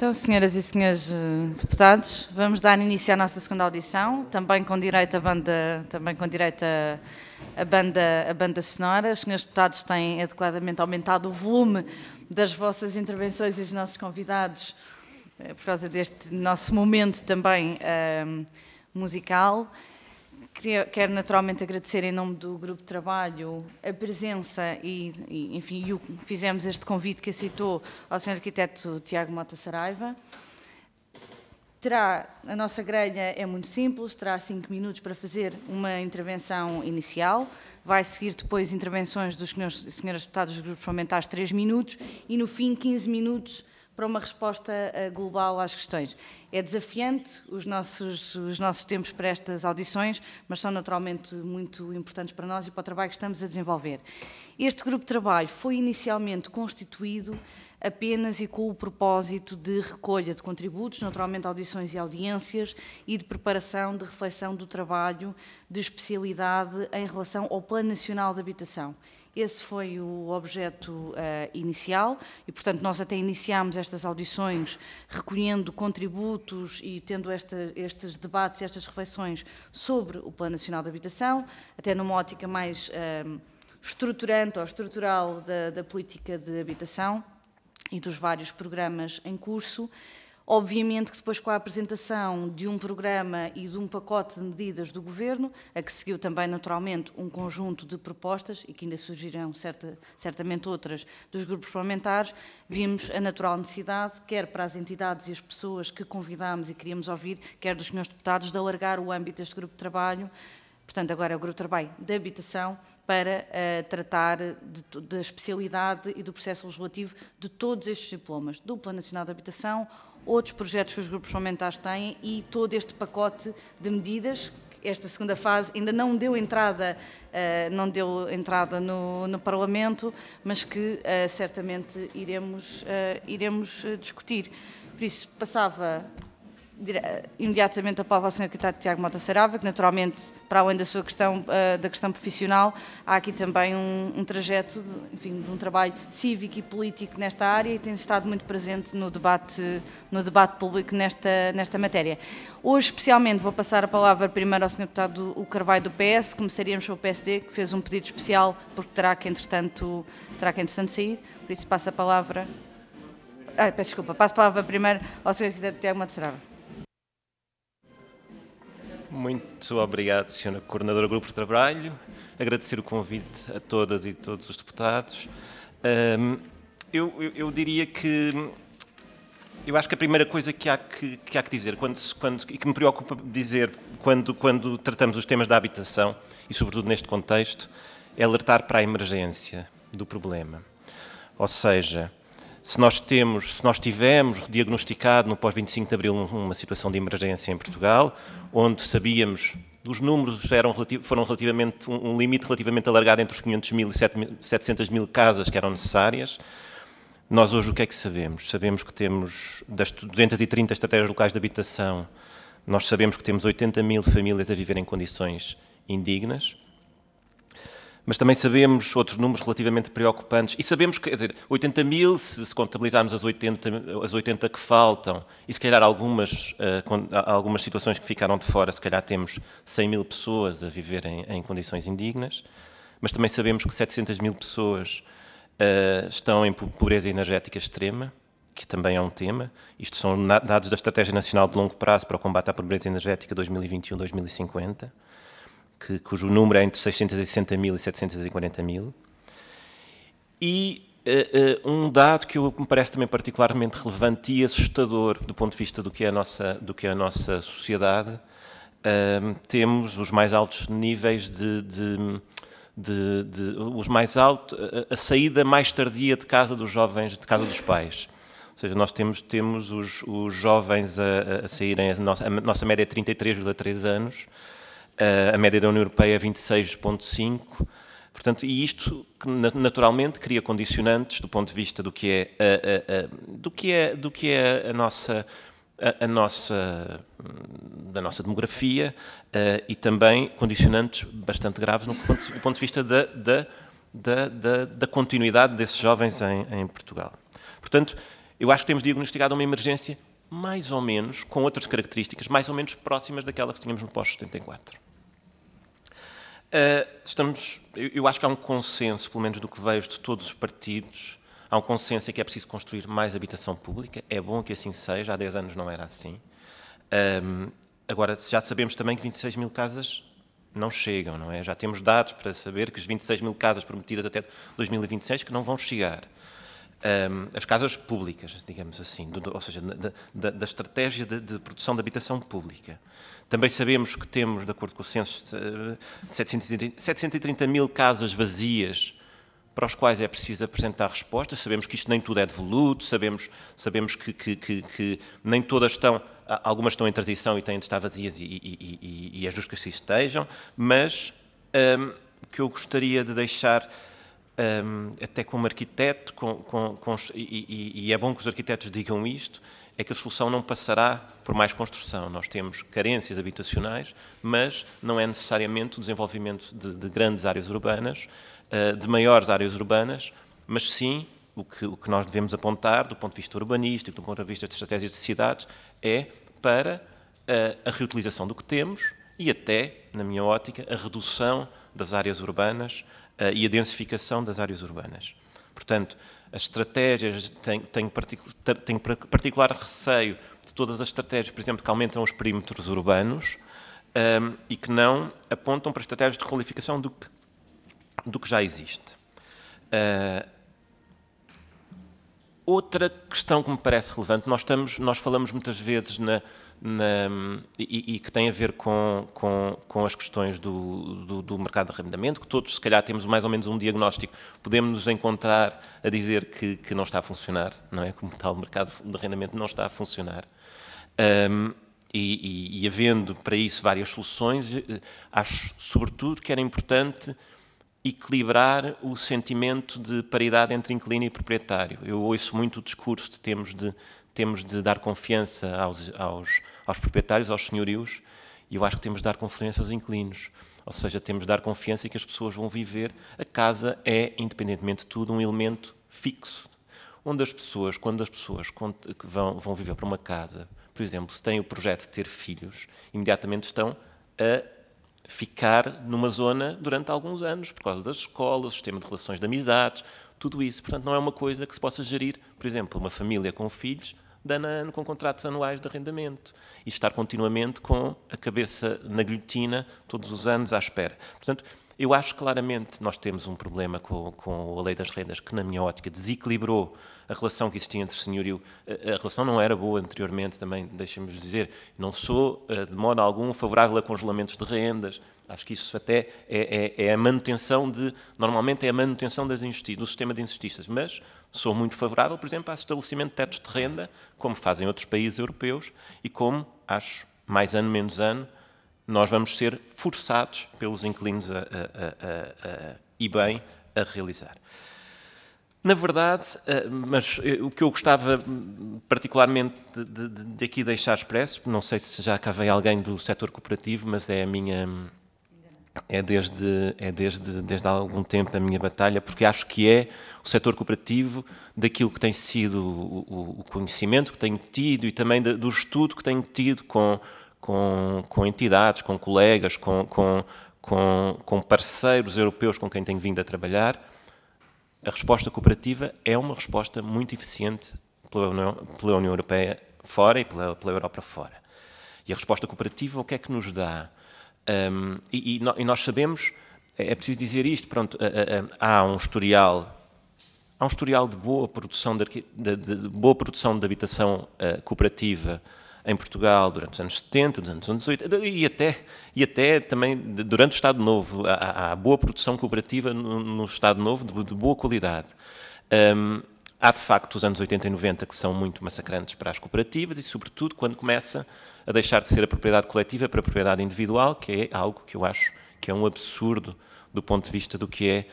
Então, senhoras e senhores eh, deputados, vamos dar início à nossa segunda audição, também com direito a banda, também com direito a, banda, a banda sonora. Os senhores deputados têm adequadamente aumentado o volume das vossas intervenções e os nossos convidados eh, por causa deste nosso momento também uh, musical. Quero naturalmente agradecer em nome do grupo de trabalho a presença e, e enfim, e o, fizemos este convite que aceitou ao Sr. Arquiteto Tiago Mota Saraiva. Terá, a nossa grelha é muito simples, terá cinco minutos para fazer uma intervenção inicial, vai seguir depois intervenções dos senhores senhoras deputados dos grupos parlamentares, três minutos, e no fim 15 minutos para uma resposta eh, global às questões. É desafiante os nossos, os nossos tempos para estas audições, mas são naturalmente muito importantes para nós e para o trabalho que estamos a desenvolver. Este grupo de trabalho foi inicialmente constituído apenas e com o propósito de recolha de contributos, naturalmente audições e audiências, e de preparação de reflexão do trabalho de especialidade em relação ao Plano Nacional de Habitação. Esse foi o objeto uh, inicial e, portanto, nós até iniciámos estas audições recolhendo contributos e tendo esta, estes debates, estas reflexões sobre o Plano Nacional de Habitação, até numa ótica mais uh, estruturante ou estrutural da, da política de habitação e dos vários programas em curso. Obviamente que depois com a apresentação de um programa e de um pacote de medidas do Governo, a que seguiu também naturalmente um conjunto de propostas e que ainda surgirão certa, certamente outras dos grupos parlamentares, vimos a natural necessidade, quer para as entidades e as pessoas que convidámos e queríamos ouvir, quer dos senhores deputados, de alargar o âmbito deste grupo de trabalho, portanto agora é o grupo de trabalho de habitação, para uh, tratar da especialidade e do processo legislativo de todos estes diplomas, do Plano Nacional de Habitação, outros projetos que os grupos parlamentares têm e todo este pacote de medidas. Esta segunda fase ainda não deu entrada, uh, não deu entrada no, no Parlamento, mas que uh, certamente iremos, uh, iremos discutir. Por isso, passava imediatamente a palavra ao Sr. Arquiteto Tiago Mota Sarava, que naturalmente, para além da sua questão, uh, da questão profissional, há aqui também um, um trajeto, de, enfim, de um trabalho cívico e político nesta área e tem estado muito presente no debate, no debate público nesta, nesta matéria. Hoje, especialmente, vou passar a palavra primeiro ao Sr. Deputado o Carvalho do PS, começaríamos pelo PSD, que fez um pedido especial, porque terá que, entretanto, terá que, entretanto sair, por isso passo a palavra... Ah, peço desculpa, passo a palavra primeiro ao Sr. Tiago Mota Sarava. Muito obrigado, Sra. Coordenadora do Grupo de Trabalho. Agradecer o convite a todas e todos os deputados. Eu, eu, eu, diria que eu acho que a primeira coisa que há que, que, há que dizer, quando, quando, e que me preocupa dizer quando, quando tratamos os temas da habitação, e sobretudo neste contexto, é alertar para a emergência do problema. Ou seja, se nós temos, se nós tivemos diagnosticado no pós-25 de Abril uma situação de emergência em Portugal, onde sabíamos os números eram, foram relativamente um, limite relativamente alargado entre os 500 mil e 700 mil casas que eram necessárias. Nós hoje o que é que sabemos? Sabemos que temos das 230 estratégias locais de habitação, nós sabemos que temos 80 mil famílias a viver em condições indignas mas também sabemos outros números relativamente preocupantes. E sabemos que, quer dizer, 80 mil, se, se contabilizarmos as 80, as 80 que faltam e se calhar algumas, uh, algumas situações que ficaram de fora, se calhar temos 100 mil pessoas a viver em, em condições indignas, mas também sabemos que 700 mil pessoas uh, estão em pobreza energética extrema, que também é um tema. Isto são dados da Estratégia Nacional de Longo Prazo para o Combate à Pobreza Energética 2021-2050 que, cujo número é entre 660 mil e 740 mil. E uh, uh, um dado que me parece também particularmente relevante e assustador do ponto de vista do que é a nossa, do que é a nossa sociedade, uh, temos os mais altos níveis de, de de, de, os mais altos, a, a, saída mais tardia de casa dos jovens, de casa dos pais. Ou seja, nós temos, temos os, os jovens a, a saírem, a nossa, a nossa média é 33,3 anos, a média da União Europeia é 26,5%. Portanto, e isto naturalmente cria condicionantes do ponto de vista do que é a, a, a do que é do que é a nossa a, a nossa da nossa demografia uh, e também condicionantes bastante graves no ponto, do ponto de vista da, da, da, da, da continuidade desses jovens em, em Portugal. Portanto, eu acho que temos diagnosticado uma emergência mais ou menos, com outras características, mais ou menos próximas daquela que tínhamos no pós-74. Uh, estamos, eu, acho que há um consenso, pelo menos do que vejo de todos os partidos, há um consenso em que é preciso construir mais habitação pública. É bom que assim seja, há 10 anos não era assim. Um, agora, já sabemos também que 26 mil casas não chegam, não é? Já temos dados para saber que as 26 mil casas prometidas até 2026 que não vão chegar. Um, as casas públicas, digamos assim, do, ou seja, da, da, da estratégia de, de, produção de habitação pública. Também sabemos que temos, de acordo com o censo, 730, 730 mil casas vazias para os quais é preciso apresentar respostas. Sabemos que isto nem tudo é devoluto, sabemos, sabemos que, que, que, que nem todas estão, algumas estão em transição e têm de estar vazias e, e, e, e é justo que assim estejam, mas um, que eu gostaria de deixar um, até como arquiteto, com, com, com, e, e, é bom que os arquitetos digam isto, é que a solução não passará por mais construção. Nós temos carências habitacionais, mas não é necessariamente o desenvolvimento de, de grandes áreas urbanas, uh, de maiores áreas urbanas, mas sim o que, o que nós devemos apontar, do ponto de vista urbanístico, do ponto de vista de estratégias de cidades, é para uh, a reutilização do que temos e até, na minha ótica, a redução das áreas urbanas uh, e a densificação das áreas urbanas. Portanto, as estratégias, tenho, tenho, tenho particular receio de todas as estratégias, por exemplo, que aumentam os perímetros urbanos um, e que não apontam para estratégias de qualificação do que, do que já existe. Uh, outra questão que me parece relevante, nós, estamos, nós falamos muitas vezes na, na, e, e, que tem a ver com, com, com as questões do, do, do, mercado de arrendamento, que todos, se calhar, temos mais ou menos um diagnóstico, podemos nos encontrar a dizer que, que não está a funcionar, não é? Como tal, o mercado de arrendamento não está a funcionar. Um, e, e, e, havendo para isso várias soluções, eh, acho, sobretudo, que era importante equilibrar o sentimento de paridade entre inquilino e proprietário. Eu ouço muito o discurso de temos de temos de dar confiança aos, aos, aos proprietários, aos senhorios, e eu acho que temos de dar confiança aos inquilinos. Ou seja, temos de dar confiança em que as pessoas vão viver. A casa é, independentemente de tudo, um elemento fixo. Onde as pessoas, quando as pessoas vão, vão viver para uma casa, por exemplo, se têm o projeto de ter filhos, imediatamente estão a ficar numa zona durante alguns anos, por causa das escolas, sistema de relações de amizades, tudo isso. Portanto, não é uma coisa que se possa gerir, por exemplo, uma família com filhos, de ano a ano com contratos anuais de arrendamento e estar continuamente com a cabeça na guilhotina todos os anos à espera. Portanto, eu acho claramente nós temos um problema com, com a lei das rendas que, na minha ótica, desequilibrou a relação que existia entre o senhorio. A, a relação não era boa anteriormente, também, deixem-me dizer. Não sou, eh, de modo algum, favorável a congelamentos de rendas. Acho que isso até é, é, é a manutenção de. Normalmente é a manutenção das injustiças, do sistema de injustiças. Mas sou muito favorável, por exemplo, ao estabelecimento de tetos de renda, como fazem outros países europeus e como, acho, mais ano menos ano, nós vamos ser forçados pelos inquilinos a, a, a, e bem a realizar. Na verdade, eh, mas eh, o que eu gostava particularmente de, de, de aqui deixar expresso, não sei se já cá vem alguém do setor cooperativo, mas é a minha, é desde, é desde, desde há algum tempo a minha batalha, porque acho que é o setor cooperativo daquilo que tem sido o, o conhecimento que tenho tido e também do estudo que tenho tido com, com, com entidades, com colegas, com, com, com, parceiros europeus com quem tenho vindo a trabalhar. A resposta cooperativa é uma resposta muito eficiente pela União, pela União Europeia fora e pela, pela Europa fora. E a resposta cooperativa, o que é que nos dá? Um, e, e, nós sabemos, é, é preciso dizer isto, pronto, há um historial há um historial de boa produção de, de, de boa produção de habitação uh, cooperativa em Portugal durante os anos 70, durante os anos 80 e até, e até também durante o Estado Novo. Há, há boa produção cooperativa no, no Estado Novo de, de boa qualidade. Um, há de facto os anos 80 e 90 que são muito massacrantes para as cooperativas e, sobretudo, quando começa a deixar de ser a propriedade coletiva para a propriedade individual, que é algo que eu acho que é um absurdo do ponto de vista do que é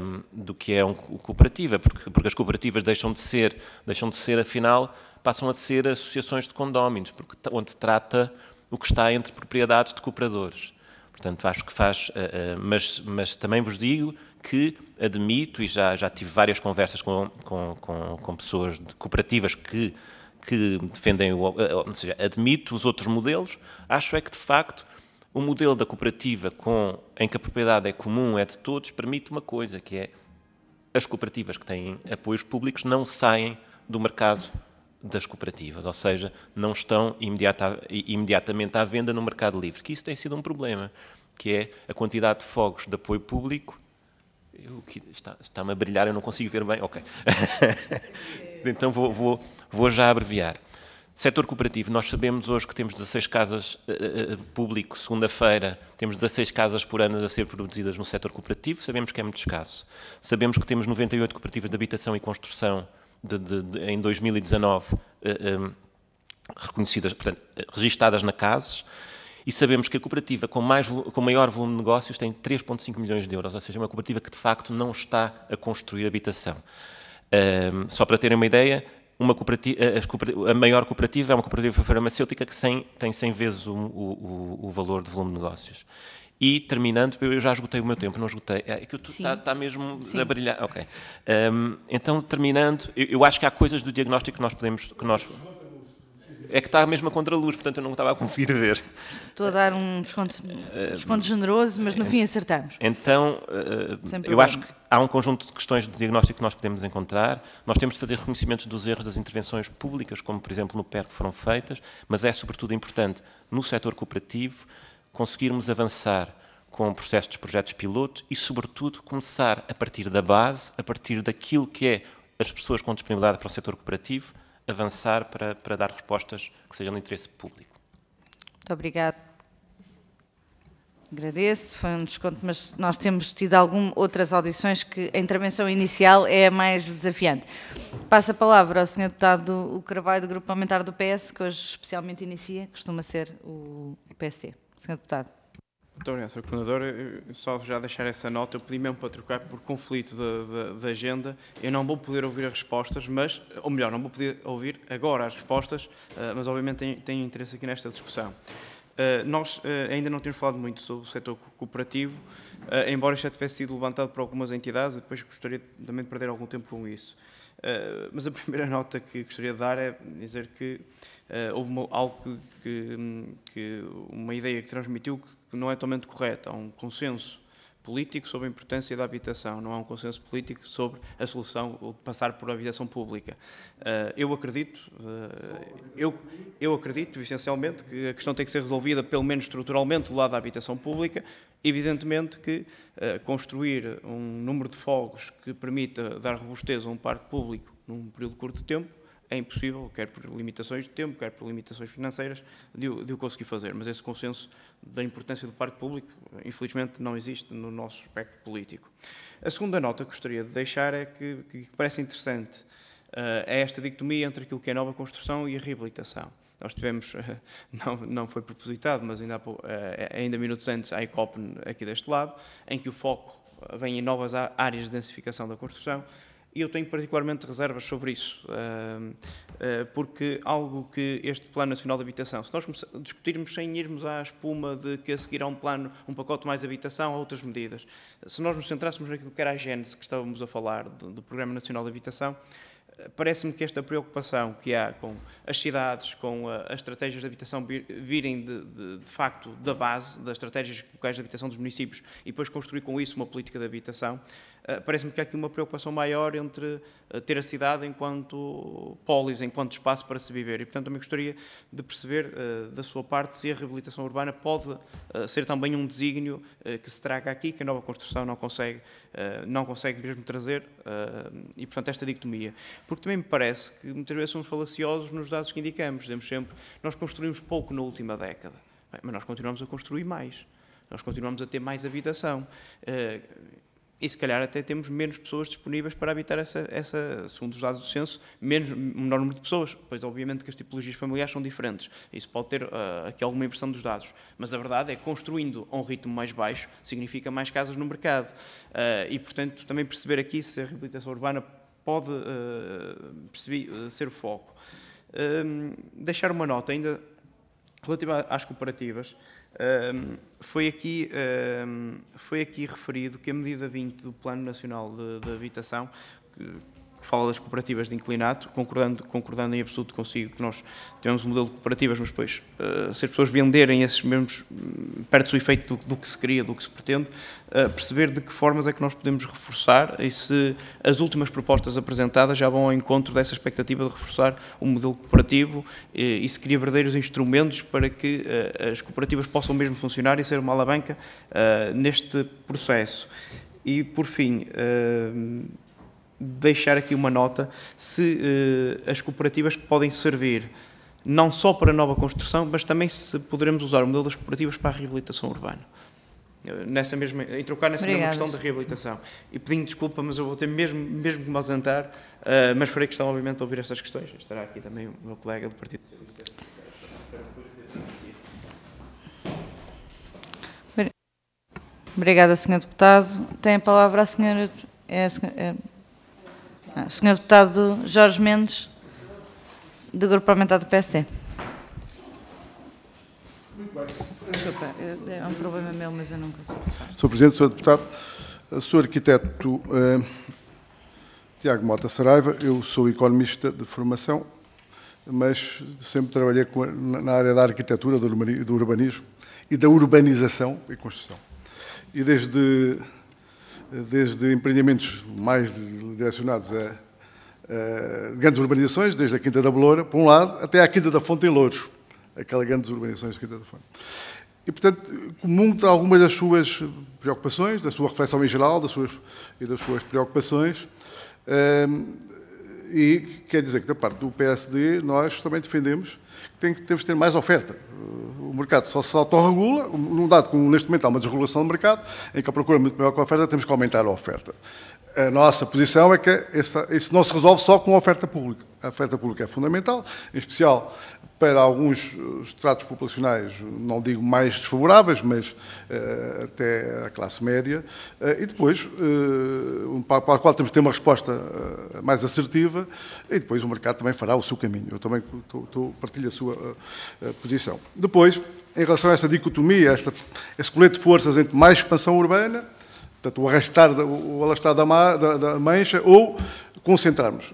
um, do que é um cooperativa, porque, porque as cooperativas deixam de ser, deixam de ser, afinal, passam a ser associações de condóminos, porque onde trata o que está entre propriedades de cooperadores. Portanto, acho que faz, mas, mas também vos digo que admito, e já, já tive várias conversas com, com, com, com pessoas de cooperativas que, que defendem, o, ou seja, admito os outros modelos, acho é que de facto o modelo da cooperativa com, em que a propriedade é comum, é de todos, permite uma coisa, que é as cooperativas que têm apoios públicos não saem do mercado das cooperativas, ou seja, não estão imediata, imediatamente à venda no mercado livre, que isso tem sido um problema, que é a quantidade de fogos de apoio público. Eu, está, está-me a brilhar, eu não consigo ver bem. Ok. então vou, vou, vou já abreviar. Setor cooperativo, nós sabemos hoje que temos 16 casas uh, uh, público, segunda-feira, temos 16 casas por ano a ser produzidas no setor cooperativo, sabemos que é muito escasso. Sabemos que temos 98 cooperativas de habitação e construção de, de, de, em 2019 uh, um, reconhecidas, portanto, registadas na CASES, e sabemos que a cooperativa com, mais, com maior volume de negócios tem 3,5 milhões de euros, ou seja, é uma cooperativa que de facto não está a construir habitação. Um, só para terem uma ideia, uma cooperativa, a, maior cooperativa é uma cooperativa farmacêutica que tem 100 vezes o, o, o, valor de volume de negócios. E terminando, eu já esgotei o meu tempo, não esgotei. É que está tá mesmo Sim. a brilhar. Ok. Um, então, terminando, eu, eu, acho que há coisas do diagnóstico que nós podemos. Que nós, é que está mesmo a contra-luz, portanto eu não estava a conseguir ver. Estou a dar um desconto, desconto generoso, mas no fim acertamos. Então, eu acho que há um conjunto de questões de diagnóstico que nós podemos encontrar. Nós temos de fazer reconhecimentos dos erros das intervenções públicas, como por exemplo no PER que foram feitas, mas é sobretudo importante no setor cooperativo conseguirmos avançar com processos de projetos pilotos e, sobretudo, começar a partir da base, a partir daquilo que é as pessoas com disponibilidade para o setor cooperativo, avançar para, para dar respostas que sejam de interesse público. Muito obrigada. Agradeço, foi um desconto, mas nós temos tido algumas outras audições que a intervenção inicial é a mais desafiante. Passo a palavra ao Sr. Deputado Carvalho, do Grupo Parlamentar do PS, que hoje especialmente inicia, costuma ser o PST. Sr. Deputado. Muito obrigado, Sr. Coordenador. Só já deixar essa nota, eu pedi mesmo para trocar por conflito da agenda. Eu não vou poder ouvir as respostas, mas, ou melhor, não vou poder ouvir agora as respostas, eh, mas obviamente tenho, tenho interesse aqui nesta discussão. Uh, nós uh, ainda não temos falado muito sobre o setor cooperativo, embora isto já tivesse sido levantado por algumas entidades, depois gostaria também de perder algum tempo com isso. mas a primeira nota que gostaria de dar é dizer que houve uma, algo que, que, que, uma ideia que transmitiu que não é totalmente correta. Há um consenso político sobre a importância da habitação, não há um consenso político sobre a solução de passar por habitação pública. Uh, eu acredito, uh, eu, eu acredito essencialmente que a questão tem que ser resolvida pelo menos estruturalmente do lado da habitação pública. Evidentemente que construir um número de fogos que permita dar robustez a um parque público num período curto de tempo é impossível, quer por limitações de tempo, quer por limitações financeiras, de, de o conseguir fazer. Mas esse consenso da importância do parque público, infelizmente, não existe no nosso espectro político. A segunda nota que gostaria de deixar é que, que parece interessante uh, é esta dicotomia entre aquilo que é nova construção e a reabilitação. Nós tivemos, uh, não, não foi propositado, mas ainda, uh, ainda minutos antes, a ECOP aqui deste lado, em que o foco vem em novas áreas de densificação da construção, e eu tenho particularmente reservas sobre isso, porque algo que este Plano Nacional de Habitação, se nós discutirmos sem irmos à espuma de que a seguir há um plano, um pacote mais habitação, há outras medidas, se nós nos centrássemos naquilo que era a gênese que estávamos a falar do, Programa Nacional de Habitação, parece-me que esta preocupação que há com as cidades, com as estratégias de habitação virem de, de, de, facto da base das estratégias locais de habitação dos municípios e depois construir com isso uma política de habitação, parece-me que há aqui uma preocupação maior entre eh, ter a cidade enquanto pólis, enquanto espaço para se viver. E, portanto, também gostaria de perceber uh, da sua parte se a reabilitação urbana pode ser também um desígnio que se traga aqui, que a nova construção não consegue, não consegue mesmo trazer, e, portanto, esta dicotomia. Porque também me parece que muitas vezes somos falaciosos nos dados que indicamos. Dizemos sempre, nós construímos pouco na última década, mas nós continuamos a construir mais. Nós continuamos a ter mais habitação e se calhar até temos menos pessoas disponíveis para habitar essa, essa segundo os dados do censo, menos, menor número de pessoas, pois obviamente que as tipologias familiares são diferentes, isso pode ter uh, aqui alguma impressão dos dados, mas a verdade é que construindo a um ritmo mais baixo significa mais casas no mercado, uh, e portanto também perceber aqui se a reabilitação urbana pode uh, ser o foco. deixar uma nota ainda relativa às cooperativas, foi, aqui, foi aqui referido que a medida 20 do Plano Nacional de, de Habitação, fala das cooperativas de inclinato, concordando, concordando em absoluto consigo que nós temos um modelo de cooperativas, mas depois, uh, se as pessoas venderem esses mesmos, um, perde-se o efeito do, do, que se queria, do que se pretende, uh, perceber de que formas é que nós podemos reforçar e se as últimas propostas apresentadas já vão ao encontro dessa expectativa de reforçar o modelo cooperativo e, e se cria verdadeiros instrumentos para que uh, as cooperativas possam mesmo funcionar e ser uma alavanca neste processo. E, por fim, deixar aqui uma nota se uh, as cooperativas podem servir não só para nova construção, mas também se poderemos usar o modelo das cooperativas para a reabilitação urbana. Eh, nessa mesma, em trocar nessa Obrigada. mesma questão da reabilitação. E pedindo desculpa, mas eu vou ter mesmo, mesmo que me ausentar, uh, mas farei questão, obviamente, de ouvir estas questões. Estará aqui também o meu colega do Partido Socialista. Obrigada, Sr. Deputado. Tem a palavra a Sra. É é... Ah, senhor Deputado Jorge Mendes, do Grupo Parlamentar do PSD. Muito bem. Desculpa, é um problema meu, mas eu não consigo. Sr. Presidente, Sr. Deputado, Sr. Arquiteto eh, Tiago Mota Saraiva, eu sou economista de formação, mas sempre trabalhei com, na área da arquitetura, do urbanismo e da urbanização e construção. E desde desde empreendimentos mais direcionados a, a grandes urbanizações, desde a Quinta da Beloura, por um lado, até à Quinta da Fonte em Louros, aquelas grandes urbanizações da Quinta da Fonte. E, portanto, comum algumas das suas preocupações, da sua reflexão em geral, das suas, e das suas preocupações, um, e quer dizer que, da parte do PSD, nós também defendemos que temos de ter mais oferta o mercado só se autorregula, num dado como neste momento há uma desregulação do mercado, em que a procura é muito maior que a oferta, temos que aumentar a oferta. A nossa posição é que isso não se resolve só com a oferta pública. A oferta pública é fundamental, em especial para alguns estratos populacionais, não digo mais desfavoráveis, mas uh, até a classe média, uh, e depois, uh, para, para a qual temos que ter uma resposta mais assertiva, e depois o mercado também fará o seu caminho. Eu também tô, tô, partilho a sua posição. Depois, em relação a esta dicotomia, esta, esse colete de forças entre mais expansão urbana, portanto, o arrastar, o arrastar da, da, da mancha, ou concentrarmos.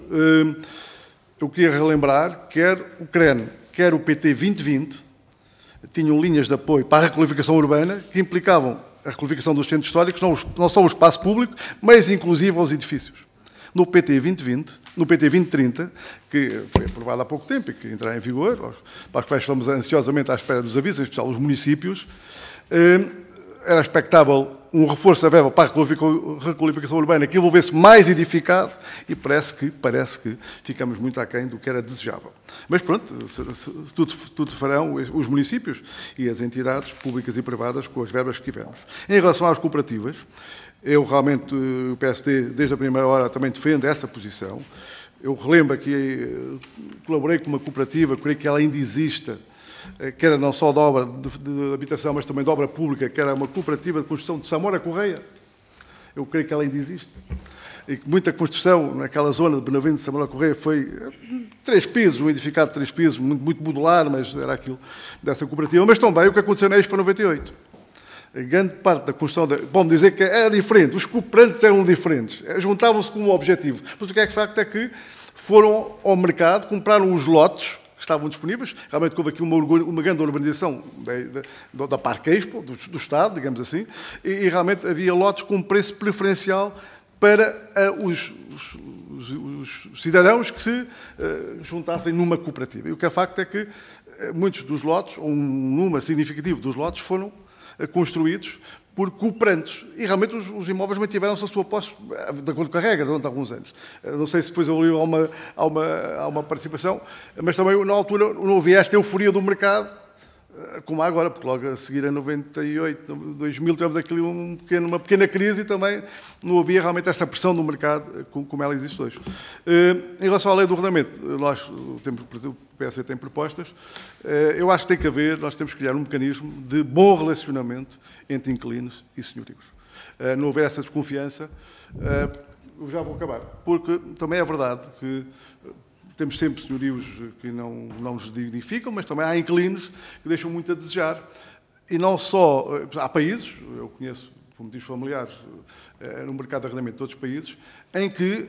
Eu queria relembrar, quer o CREN, quer o PT 2020, tinham linhas de apoio para a requalificação urbana que implicavam a requalificação dos centros históricos, não, só o espaço público, mas inclusive aos edifícios. No PT 2020, no PT 2030, que foi aprovado há pouco tempo e que entrará em vigor, para os quais estamos ansiosamente à espera dos avisos, em especial os municípios, eh, era expectável um reforço da verba para a requalificação urbana que envolvesse mais edificado e parece que, parece que ficamos muito aquém do que era desejável. Mas pronto, tudo, tudo farão os municípios e as entidades públicas e privadas com as verbas que tivermos. Em relação às cooperativas, eu realmente, o PSD, desde a primeira hora, também defende essa posição. Eu relembro que eh, colaborei com uma cooperativa, creio que ela ainda existe, eh, que era não só de obra de, de, habitação, mas também de obra pública, que era uma cooperativa de construção de Samora Correia. Eu creio que ela ainda existe. E que muita construção naquela zona de Benavente de Samora Correia foi eh, três pisos, um edificado de três pisos, muito, muito modular, mas era aquilo dessa cooperativa. Mas também o que aconteceu na Expo 98. A grande parte da construção, bom dizer que era diferente, os cooperantes eram diferentes, eh, juntavam-se com um objetivo. Mas o que é que facto é que foram ao mercado, compraram os lotes, estavam disponíveis. Realmente houve aqui uma, uma grande urbanização da, da, Parque Expo, do, do, Estado, digamos assim, e, e, realmente havia lotes com preço preferencial para uh, os, os, os, cidadãos que se uh, juntassem numa cooperativa. E o que é facto é que uh, muitos dos lotes, ou um número significativo dos lotes, foram construídos por cooperantes. E realmente os, os imóveis mantiveram-se a sua posse, de acordo com a regra, durante alguns anos. Não sei se depois há uma, há uma, uma participação, mas também na altura não havia esta euforia do mercado como há agora, porque logo a seguir a 98, 2000, tivemos aqui um pequeno, uma pequena crise e também não havia realmente esta pressão do mercado como ela existe hoje. Eh, em relação à lei do ordenamento, nós o PS tem propostas, eh, eu acho que tem que haver, nós temos que criar um mecanismo de bom relacionamento entre inquilinos e senhorios. Eh, não houver essa desconfiança, eu já vou acabar, porque também é verdade que temos sempre senhorios que não, não nos dignificam, mas também há inquilinos que deixam muito a desejar. e não só, há países, eu conheço por motivos familiares, no mercado de arrendamento de outros países, em que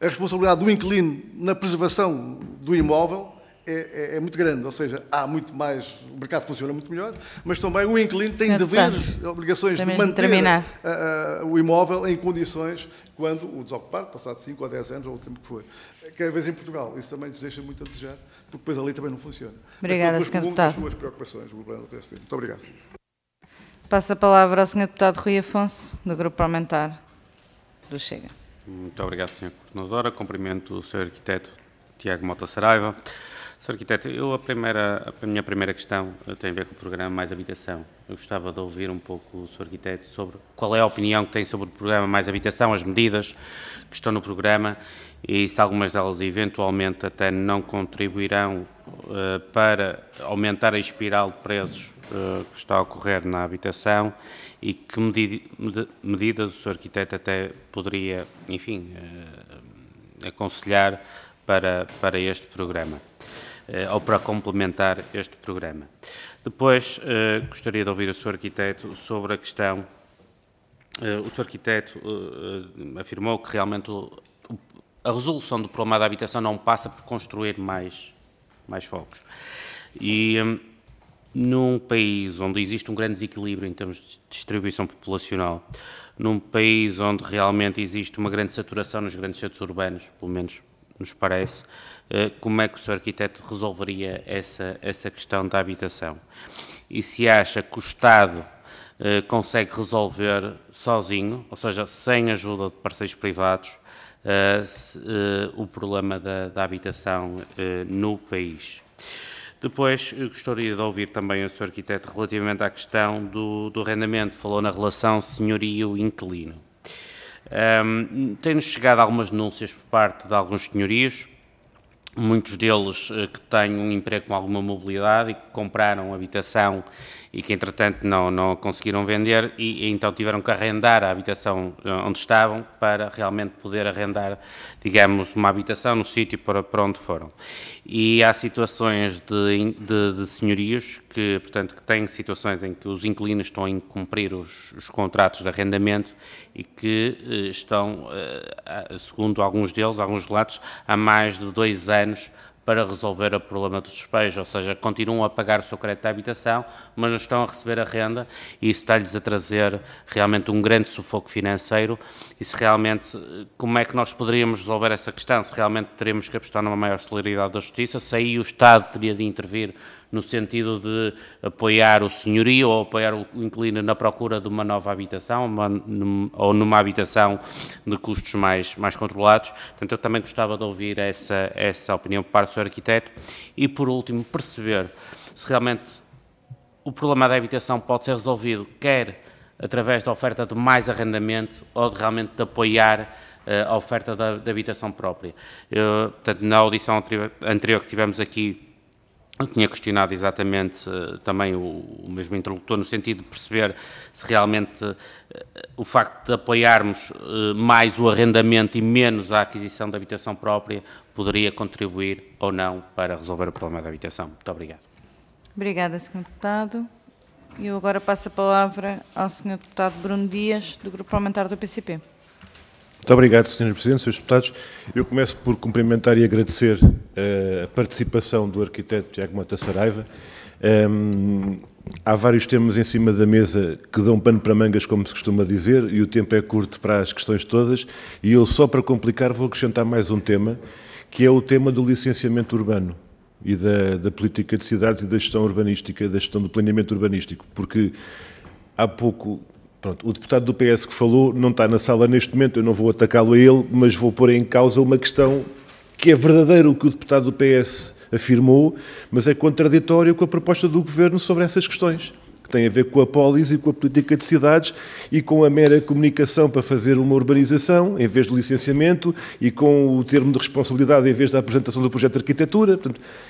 a responsabilidade do inquilino na preservação do imóvel é, é, é, muito grande, ou seja, há muito mais, o mercado funciona muito melhor, mas também o inquilino tem deveres, obrigações de manter a, a, o imóvel em condições quando o desocupar, passado 5 ou 10 anos, ou o tempo que for. Cada vez em Portugal, isso também nos deixa muito a desejar, porque depois ali também não funciona. Obrigada, Sr. Deputado. as suas preocupações, o problema do PSD. Muito obrigado. Passa a palavra ao Sr. Deputado Rui Afonso, do Grupo Parlamentar do Chega. Muito obrigado, Sr. Coordenadora. Cumprimento o Sr. Arquiteto Tiago Mota Saraiva. Sr. Arquiteto, eu a, primeira, a minha primeira questão tem a ver com o programa Mais Habitação. Eu gostava de ouvir um pouco o Sr. Arquiteto sobre qual é a opinião que tem sobre o programa Mais Habitação, as medidas que estão no programa e se algumas delas eventualmente até não contribuirão uh, para aumentar a espiral de preços uh, que está a ocorrer na habitação e que medi medidas o Sr. Arquiteto até poderia, enfim, uh, aconselhar para, para este programa. Eh, ou para complementar este programa. Depois, eh, gostaria de ouvir o Sr. Arquiteto sobre a questão. Eh, o Sr. Arquiteto afirmou que realmente a resolução do problema da habitação não passa por construir mais, mais fogos. E num país onde existe um grande desequilíbrio em termos de distribuição populacional, num país onde realmente existe uma grande saturação nos grandes centros urbanos, pelo menos nos parece, como é que o Sr. Arquiteto resolveria essa, essa questão da habitação? E se acha que o Estado eh, consegue resolver sozinho, ou seja, sem ajuda de parceiros privados, eh, o problema da, da habitação no país? Depois, gostaria de ouvir também o Sr. Arquiteto relativamente à questão do, do. Falou na relação senhorio-inquilino. Um, Tem-nos chegado algumas denúncias por parte de alguns senhorios muitos deles eh, que têm um emprego com alguma mobilidade e que compraram habitação e que entretanto não, não conseguiram vender e, e, então tiveram que arrendar a habitação eh, onde estavam para realmente poder arrendar, digamos, uma habitação no sítio para, para onde foram. E há situações de, de, de senhorios que, portanto, que têm situações em que os inquilinos estão a incumprir os, os contratos de arrendamento e que eh, estão, segundo alguns deles, alguns relatos, há mais de dois anos para resolver o problema do despejo, ou seja, continuam a pagar o seu crédito de habitação, mas não estão a receber a renda e isso está-lhes a trazer realmente um grande sufoco financeiro e se realmente, como é que nós poderíamos resolver essa questão? Se realmente teremos que apostar numa maior celeridade da justiça, se aí o Estado teria de intervir no sentido de apoiar o senhorio ou apoiar o inquilino na procura de uma nova habitação uma, ou numa habitação de custos mais, mais controlados. Portanto, eu também gostava de ouvir essa, essa opinião parte do Sr. Arquiteto e, por último, perceber se realmente o problema da habitação pode ser resolvido quer através da oferta de mais arrendamento ou de realmente de apoiar uh, a oferta da, da habitação própria. Eu, portanto, na audição anterior, anterior que tivemos aqui tinha questionado exatamente uh, também o, o, mesmo interlocutor, no sentido de perceber se realmente uh, o facto de apoiarmos uh, mais o arrendamento e menos a aquisição da habitação própria poderia contribuir ou não para resolver o problema da habitação. Muito obrigado. Obrigada, Sr. Deputado. Eu agora passo a palavra ao Sr. Deputado Bruno Dias, do Grupo Parlamentar do PCP. Muito obrigado, Sr. Presidente, Srs. Deputados. Eu começo por cumprimentar e agradecer uh, a participação do arquiteto Tiago Mota Saraiva. Um, ehm, há vários temas em cima da mesa que dão pano para mangas, como se costuma dizer, e o tempo é curto para as questões todas, e eu, só para complicar, vou acrescentar mais um tema, que é o tema do licenciamento urbano e da, da política de cidades e da gestão urbanística, da gestão do planeamento urbanístico, porque há pouco Pronto, o deputado do PS que falou não está na sala neste momento, eu não vou atacá-lo a ele, mas vou pôr em causa uma questão que é verdadeira o que o deputado do PS afirmou, mas é contraditório com a proposta do Governo sobre essas questões que tem a ver com a polis e com a política de cidades e com a mera comunicação para fazer uma urbanização em vez do licenciamento e com o termo de responsabilidade em vez da apresentação do projeto de arquitetura.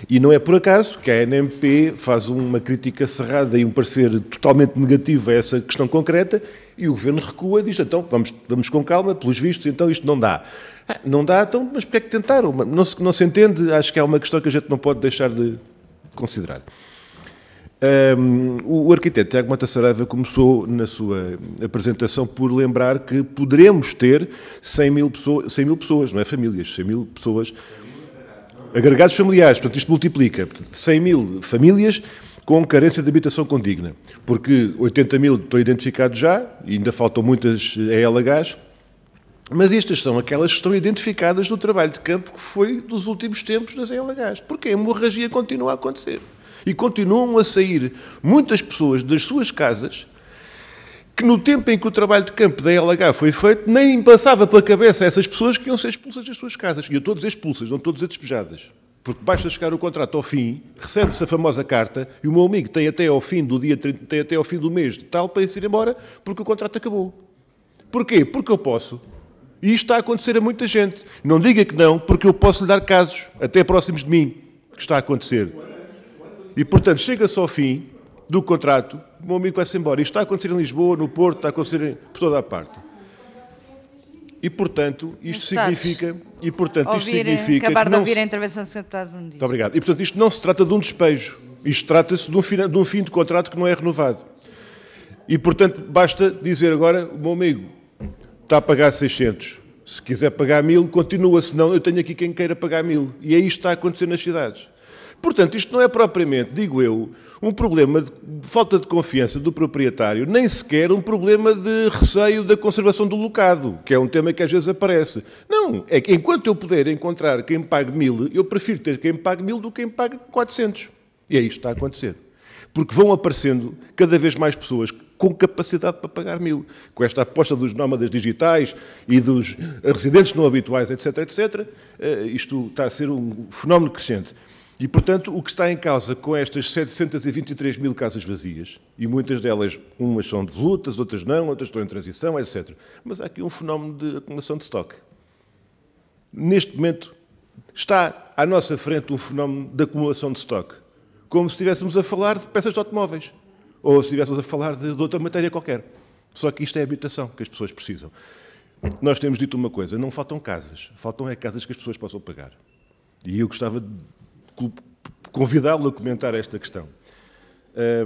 E não é por acaso que a NMP faz uma crítica cerrada e um parecer totalmente negativo a essa questão concreta e o Governo recua e diz, então, vamos, vamos com calma, pelos vistos, então isto não dá. Ah, não dá, então, mas porquê é que tentaram? Não se, não se entende, acho que é uma questão que a gente não pode deixar de considerar. Um, o arquiteto Tiago Mata Saraiva começou na sua apresentação por lembrar que poderemos ter 100 mil, pessoas, 100 mil pessoas, não é famílias, 100 mil pessoas agregados familiares, portanto isto multiplica, portanto, 100 mil famílias com carência de habitação condigna, porque 80 mil estão identificados já, e ainda faltam muitas ELHs, mas estas são aquelas que estão identificadas no trabalho de campo que foi dos últimos tempos das ELHs, porque a hemorragia continua a acontecer. E continuam a sair muitas pessoas das suas casas que no tempo em que o trabalho de campo da LH foi feito, nem passava pela cabeça essas pessoas que iam ser expulsas das suas casas. E eu estou a dizer expulsas, não estou a dizer despejadas. Porque basta chegar o contrato ao fim, recebe-se a famosa carta e o meu amigo tem até ao fim do dia, tem até ao fim do mês de tal para ir embora porque o contrato acabou. Porquê? Porque eu posso. E isto está a acontecer a muita gente. Não diga que não, porque eu posso lhe dar casos, até próximos de mim, que está a acontecer. E, portanto, chega-se ao fim do contrato, o meu amigo vai-se embora. Isto está a acontecer em Lisboa, no Porto, está a acontecer por toda a parte. E, portanto, isto significa... E, portanto, ouvir, isto significa acabar que de ouvir se... a intervenção do Sr. Deputado Dias. Muito obrigado. E, portanto, isto não se trata de um despejo. Isto trata-se de, um de um fim de contrato que não é renovado. E, portanto, basta dizer agora, o meu amigo está a pagar 600. Se quiser pagar mil, continua. Senão, eu tenho aqui quem queira pagar mil. E é isto que está a acontecer nas cidades. Portanto, isto não é propriamente, digo eu, um problema de falta de confiança do proprietário, nem sequer um problema de receio da conservação do locado, que é um tema que às vezes aparece. Não, é que enquanto eu puder encontrar quem pague mil, eu prefiro ter quem pague mil do que quem pague 400. E é isto que está a acontecer. Porque vão aparecendo cada vez mais pessoas com capacidade para pagar mil. Com esta aposta dos nómadas digitais e dos residentes não habituais, etc., etc., eh, isto está a ser um fenómeno crescente. E, portanto, o que está em causa com estas 723 mil casas vazias, e muitas delas, umas são devolutas, outras não, outras estão em transição, etc. Mas há aqui um fenómeno de acumulação de estoque. Neste momento, está à nossa frente um fenómeno de acumulação de estoque. Como se estivéssemos a falar de peças de automóveis. Ou se estivéssemos a falar de, de outra matéria qualquer. Só que isto é habitação que as pessoas precisam. Nós temos dito uma coisa, não faltam casas, faltam é casas que as pessoas possam pagar. E eu gostava de convidá-lo a comentar esta questão.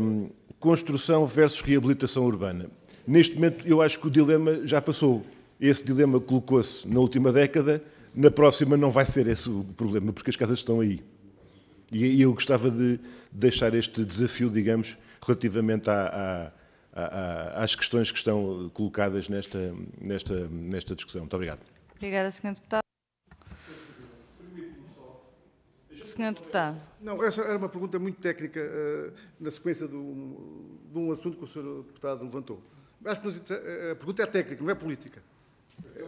Hum, construção versus reabilitação urbana. Neste momento, eu acho que o dilema já passou. Esse dilema colocou-se na última década, na próxima não vai ser esse o problema, porque as casas estão aí. E e eu gostava de deixar este desafio, digamos, relativamente à- à- à- às questões que estão colocadas nesta, nesta, nesta discussão. Muito obrigado. Obrigada, Sr. Deputado. Sr. Deputado. Não, essa era uma pergunta muito técnica eh, na sequência de um, de um assunto que o Sr. Deputado levantou. Acho que eh, a pergunta é técnica, não é política.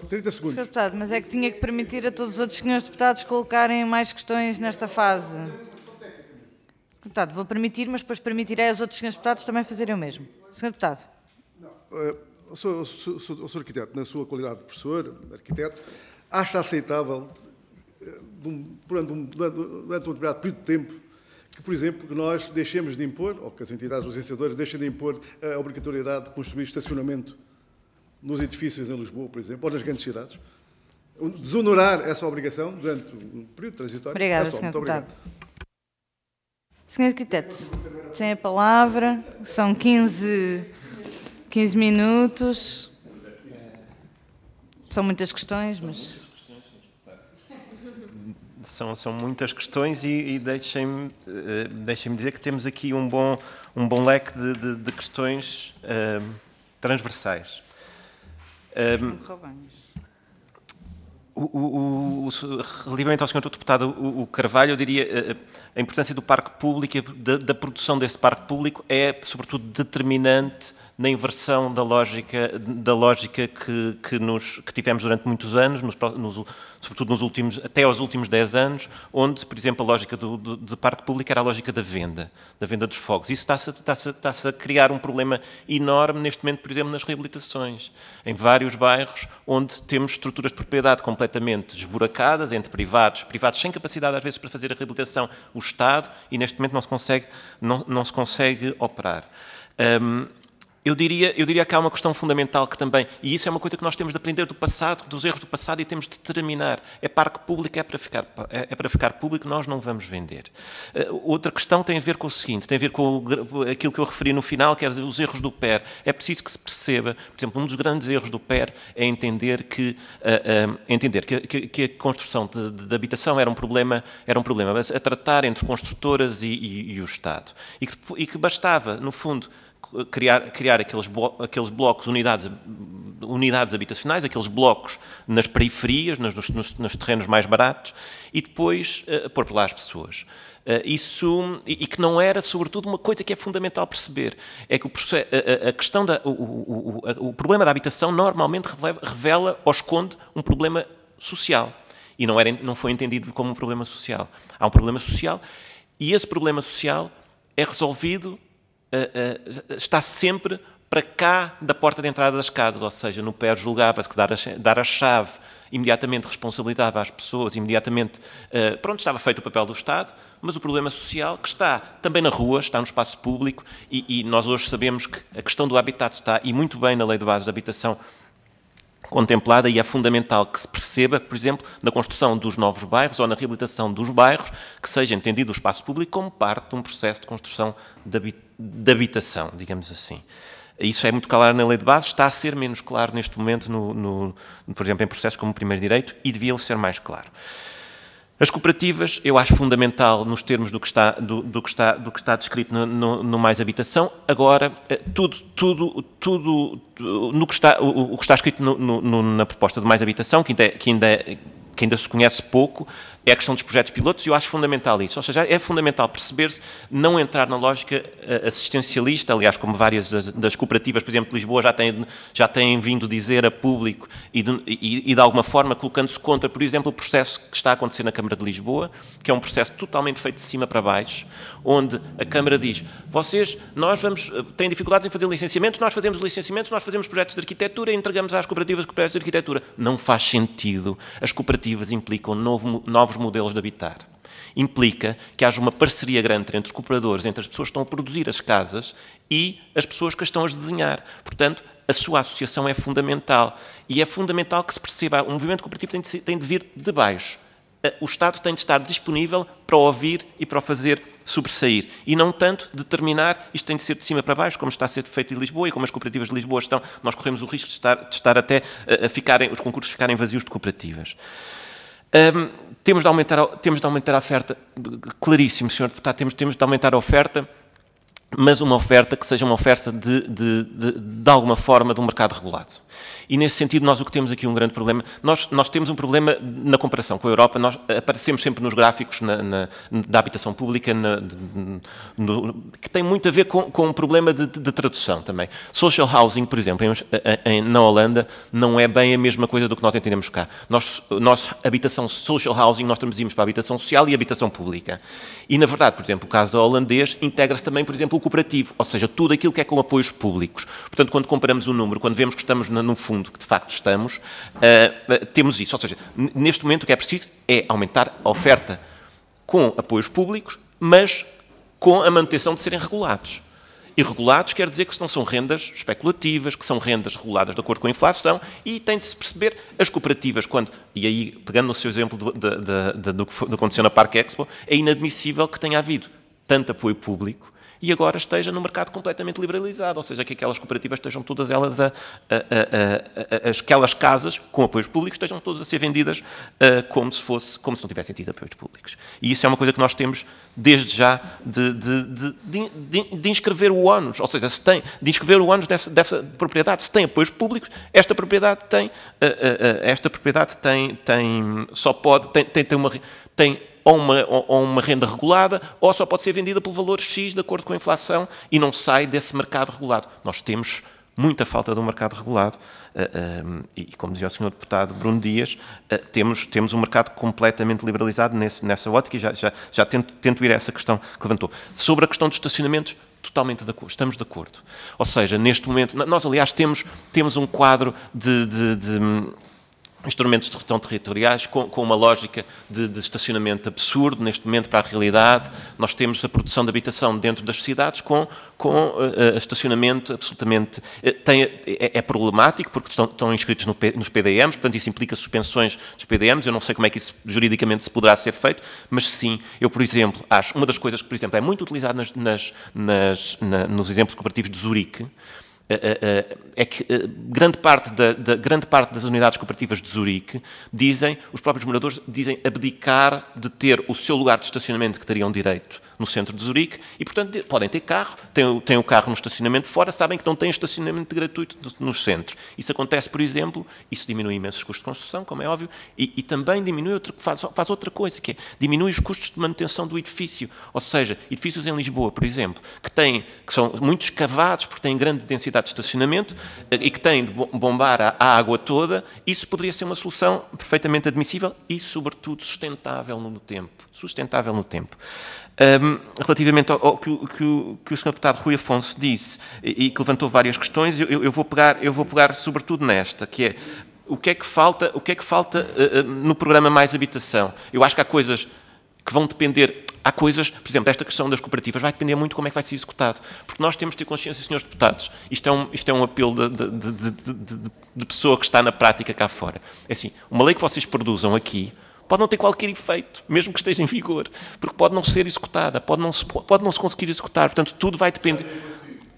30 Sr. segundos. Deputado, mas é que tinha que permitir a todos os outros senhores deputados colocarem mais questões nesta fase. Sr. Deputado, vou permitir, mas depois permitirei aos outros senhores deputados também fazerem o mesmo. Sr. Deputado. Eh, o Sr. o Sr. o Sr. Arquiteto, na sua qualidade de professor, arquiteto, acha aceitável, eh, um- durante, um, durante um determinado período de tempo, que, por exemplo, que nós deixemos de impor, ou que as entidades licenciadoras deixem de impor a obrigatoriedade de construir estacionamento nos edifícios em Lisboa, por exemplo, ou nas grandes cidades, desonorar essa obrigação durante um período transitório. Obrigada, É só, Sr. muito Deputado. obrigado. Sr. Arquiteto, tem a palavra. São 15, 15 minutos. São muitas questões, mas... São, são muitas questões e, e deixem-me eh, deixem-me dizer que temos aqui um bom, um bom leque de, de- de questões eh, transversais. Eh, o, o, o, o- relativamente ao Sr. Deputado o, Carvalho, eu diria a importância do parque público, e da, da produção desse parque público é, sobretudo, determinante na inversão da lógica, da lógica que, que, nos, que tivemos durante muitos anos, nos, nos- sobretudo nos últimos, até aos últimos 10 anos, onde, por exemplo, a lógica do, do, do parque público era a lógica da venda, da venda dos fogos. Isso está-se está-se- está-se a criar um problema enorme neste momento, por exemplo, nas reabilitações, em vários bairros onde temos estruturas de propriedade completamente esburacadas entre privados, privados sem capacidade às vezes para fazer a reabilitação, o Estado, e neste momento não se consegue, não, não se consegue operar. Hum, eu diria, eu diria que há uma questão fundamental que também, e isso é uma coisa que nós temos de aprender do passado, dos erros do passado, e temos de terminar. É parque público, é para ficar, é, é para ficar público, nós não vamos vender. Uh, outra questão tem a ver com o seguinte, tem a ver com aquilo que eu referi no final, quer dizer, os erros do PER. É preciso que se perceba, por exemplo, um dos grandes erros do PER é entender que, uh, uh, entender que, que, que, a construção de, de, de, habitação era um problema, era um problema a tratar entre construtoras e, e, e o Estado. E que, e que bastava, no fundo, criar, criar aqueles, aqueles blocos, unidades, unidades habitacionais, aqueles blocos nas periferias, nos, nos, nos terrenos mais baratos, e depois uh, pôr lá as pessoas. Uh, isso, e, e, que não era, sobretudo, uma coisa que é fundamental perceber, é que o, a, a, questão da, o, o, o, o, problema da habitação normalmente revela, revela ou esconde um problema social. E não, era, não foi entendido como um problema social. Há um problema social e esse problema social é resolvido está sempre para cá da porta de entrada das casas, ou seja, no pé julgava-se que dar a, dar a chave imediatamente responsabilizava as pessoas, imediatamente, uh, pronto, estava feito o papel do Estado, mas o problema social que está também na rua, está no espaço público, e, e nós hoje sabemos que a questão do habitat está, e muito bem na Lei de Base de Habitação, contemplada e é fundamental que se perceba, por exemplo, na construção dos novos bairros ou na reabilitação dos bairros, que seja entendido o espaço público como parte de um processo de construção de habitação, digamos assim. Isso é muito claro na lei de base, está a ser menos claro neste momento, no, no, por exemplo, em processos como o primeiro direito, e devia ser mais claro. As cooperativas, eu acho fundamental nos termos do que está, do, do que está, do que está descrito no, no, no, Mais Habitação. Agora, eh, tudo, tudo, tudo, no que está, o, o que está escrito no, na proposta de Mais Habitação, que ainda, que ainda, que ainda se conhece pouco, é a questão dos projetos pilotos e eu acho fundamental isso. Ou seja, é fundamental perceber-se, não entrar na lógica eh, assistencialista, aliás, como várias das, das, cooperativas, por exemplo, de Lisboa, já têm, já têm vindo dizer a público e de, e, e de alguma forma colocando-se contra, por exemplo, o processo que está a acontecer na Câmara de Lisboa, que é um processo totalmente feito de cima para baixo, onde a Câmara diz, vocês, nós vamos, eh, têm dificuldades em fazer licenciamentos, nós fazemos licenciamentos, nós fazemos projetos de arquitetura e entregamos às cooperativas projetos de arquitetura. Não faz sentido. As cooperativas implicam novo, novos novos modelos de habitar. Implica que haja uma parceria grande entre os cooperadores, entre as pessoas que estão a produzir as casas e as pessoas que as estão a desenhar. Portanto, a sua associação é fundamental. E é fundamental que se perceba, o movimento cooperativo tem de, tem de vir de baixo. O Estado tem de estar disponível para ouvir e para o fazer sobressair. E não tanto determinar, isto tem de ser de cima para baixo, como está a ser feito em Lisboa e como as cooperativas de Lisboa estão. Nós corremos o risco de estar, de estar até a ficarem, os concursos ficarem vazios de cooperativas. Um, temos, de aumentar, temos de aumentar a oferta, claríssimo, Sr. Deputado, temos, temos de aumentar a oferta, mas uma oferta que seja uma oferta de, de, de, de alguma forma de um mercado regulado. E nesse sentido, nós o que temos aqui um grande problema, nós, nós temos um problema na comparação com a Europa, nós aparecemos sempre nos gráficos na, na, da habitação pública, na, de, no, que tem muito a ver com, com um problema de, de, tradução também. Social housing, por exemplo, em, em, na Holanda, não é bem a mesma coisa do que nós entendemos cá. Nós, nós habitação social housing, nós traduzimos para habitação social e habitação pública. E, na verdade, por exemplo, o caso holandês integra-se também, por exemplo, o cooperativo, ou seja, tudo aquilo que é com apoios públicos. Portanto, quando comparamos o número, quando vemos que estamos no fundo, que de facto estamos, uh, temos isso. Ou seja, neste momento o que é preciso é aumentar a oferta com apoios públicos, mas com a manutenção de serem regulados. E regulados quer dizer que não são rendas especulativas, que são rendas reguladas de acordo com a inflação e tem de se perceber as cooperativas, quando, e aí, pegando no seu exemplo do, do que aconteceu na Parque Expo, é inadmissível que tenha havido tanto apoio público e agora esteja no mercado completamente liberalizado, ou seja, que aquelas cooperativas estejam todas elas a, a, a, aquelas casas com apoios públicos estejam todas a ser vendidas uh, como se fosse, como se não tivessem tido apoios públicos. E isso é uma coisa que nós temos desde já de, de, de, de, inscrever o ónus, ou seja, se tem, de inscrever o ónus dessa, dessa propriedade, se tem apoios públicos, esta propriedade tem, uh, uh, esta propriedade tem, tem, só pode, tem, tem, tem uma, tem ou uma, ou uma renda regulada, ou só pode ser vendida pelo valor X de acordo com a inflação e não sai desse mercado regulado. Nós temos muita falta de um mercado regulado uh, e, como dizia o Sr. Deputado Bruno Dias, uh, temos, temos um mercado completamente liberalizado nesse, nessa ótica e já, já, já tento, tento ir a essa questão que levantou. Sobre a questão dos estacionamentos, totalmente de acordo, estamos de acordo. Ou seja, neste momento, nós aliás temos, temos um quadro de, de, de instrumentos de gestão territoriais com, com uma lógica de, de, estacionamento absurdo neste momento para a realidade. Nós temos a produção de habitação dentro das cidades com, com uh, estacionamento absolutamente... Uh, tem, é, é, problemático porque estão, estão inscritos no nos PDMs, portanto isso implica suspensões dos PDMs. Eu não sei como é que isso juridicamente se poderá ser feito, mas sim, eu, por exemplo, acho uma das coisas que, por exemplo, é muito utilizada nas, nas, nas, na, nos exemplos cooperativos de Zurique, é, é, é, é que grande parte, da, da, grande parte das unidades cooperativas de Zurique dizem, os próprios moradores dizem abdicar de ter o seu lugar de estacionamento que teriam direito no centro de Zurique e, portanto, podem ter carro, têm, têm o carro no estacionamento fora, sabem que não têm estacionamento gratuito nos centros. Isso acontece, por exemplo, isso diminui imensos custos de construção, como é óbvio, e, e também diminui faz, faz outra coisa, que é diminui os custos de manutenção do edifício. Ou seja, edifícios em Lisboa, por exemplo, que, têm, que são muito escavados porque têm grande densidade de estacionamento eh, e que têm de bombar a, a água toda, isso poderia ser uma solução perfeitamente admissível e, sobretudo, sustentável no tempo. Sustentável no tempo. Um, relativamente ao, ao que, que, que, o Sr. Deputado Rui Afonso disse e, e que levantou várias questões, eu, eu, vou pegar, eu vou pegar sobretudo nesta, que é o que é que falta, o que é que falta uh, no programa Mais Habitação? Eu acho que há coisas que vão depender, há coisas, por exemplo, esta questão das cooperativas vai depender muito de como é que vai ser executado, porque nós temos de ter consciência, senhores deputados, isto é um, isto é um apelo de, de, de, de pessoa que está na prática cá fora. É assim, uma lei que vocês produzam aqui, pode não ter qualquer efeito, mesmo que esteja em vigor, porque pode não ser executada, pode não se, pode não se conseguir executar. Portanto, tudo vai depender.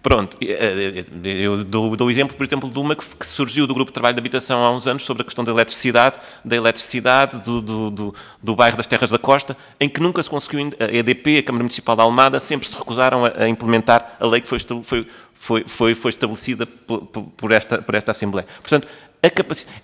Pronto, eh, eh, eu dou, dou exemplo, por exemplo, de uma que, surgiu do Grupo de Trabalho de Habitação há uns anos sobre a questão da eletricidade, da eletricidade do, do, do, do bairro das Terras da Costa, em que nunca se conseguiu, a EDP, a Câmara Municipal da Almada, sempre se recusaram a, a implementar a lei que foi, foi, foi, foi, estabelecida por, por, esta, por esta Assembleia. Portanto,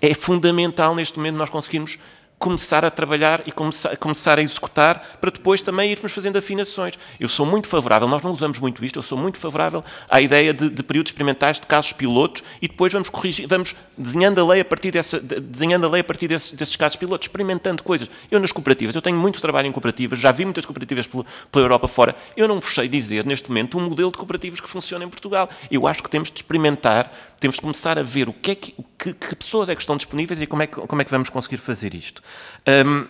é fundamental neste momento nós conseguirmos começar a trabalhar e começar, começar a executar para depois também irmos fazendo afinações. Eu sou muito favorável, nós não usamos muito isto, eu sou muito favorável à ideia de, de períodos experimentais, de casos pilotos e depois vamos corrigir, vamos desenhando a lei a partir, dessa, desenhando a lei a partir desses, desses casos pilotos, experimentando coisas. Eu nas cooperativas, eu tenho muito trabalho em cooperativas, já vi muitas cooperativas pela, pela Europa fora, eu não vos sei dizer neste momento um modelo de cooperativas que funciona em Portugal. Eu acho que temos de experimentar, temos de começar a ver o que é que, que, que pessoas é que estão disponíveis e como é que, como é que vamos conseguir fazer isto. Um,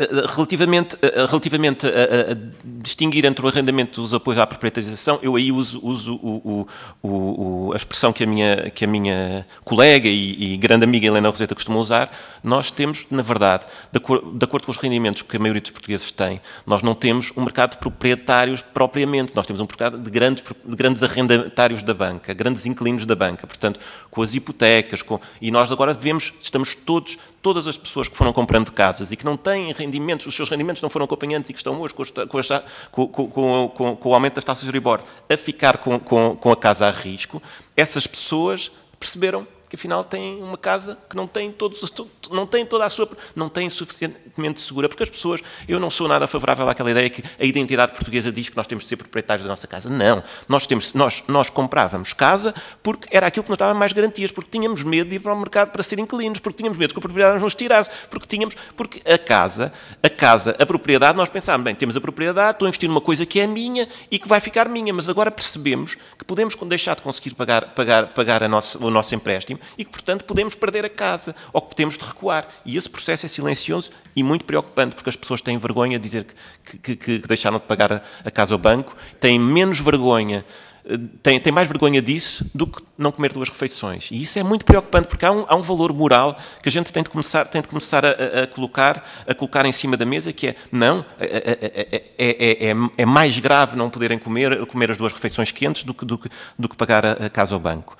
eh, relativamente, eh, eh, relativamente a, a, distinguir entre o arrendamento e os apoios à proprietarização, eu aí uso, uso o, o, o, a expressão que a minha, que a minha colega e, e, grande amiga Helena Roseta costuma usar. Nós temos, na verdade, de, de acordo com os rendimentos que a maioria dos portugueses tem, nós não temos um mercado de proprietários propriamente, nós temos um mercado de grandes, de grandes arrendatários da banca, grandes inquilinos da banca, portanto, com as hipotecas, com, e nós agora devemos, estamos todos todas as pessoas que foram comprando casas e que não têm rendimentos, os seus rendimentos não foram acompanhantes e que estão hoje com, com, com, com o aumento das taxas de Euribor a ficar com a casa a risco, essas pessoas perceberam que afinal têm uma casa que não tem, todos, não tem toda a sua. não tem suficientemente segura, porque as pessoas. Eu não sou nada favorável àquela ideia que a identidade portuguesa diz que nós temos de ser proprietários da nossa casa. Não. Nós, temos, nós, nós comprávamos casa porque era aquilo que nos dava mais garantias, porque tínhamos medo de ir para o mercado para ser inquilinos, porque tínhamos medo que o proprietário nos tirasse, porque tínhamos. Porque a casa, a casa, a propriedade, nós pensávamos, bem, temos a propriedade, estou a investir numa coisa que é minha e que vai ficar minha, mas agora percebemos que podemos deixar de conseguir pagar, pagar, pagar o nosso empréstimo e que, portanto, podemos perder a casa ou que temos de recuar. E esse processo é silencioso e muito preocupante, porque as pessoas têm vergonha de dizer que, que, que, deixaram de pagar a casa ao banco, têm menos vergonha eh, tem, tem, mais vergonha disso do que não comer duas refeições. E isso é muito preocupante, porque há um, há um valor moral que a gente tem de começar, tem de começar a, a, colocar, a colocar em cima da mesa, que é, não, é, é, é, mais grave não poderem comer, comer as duas refeições quentes do que, do que, do que pagar a, a casa ao banco.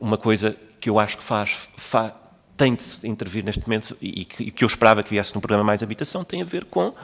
Uma coisa que eu acho que faz, faz, tem de intervir neste momento e que, que eu esperava que viesse no programa Mais Habitação tem a ver com